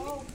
Hey,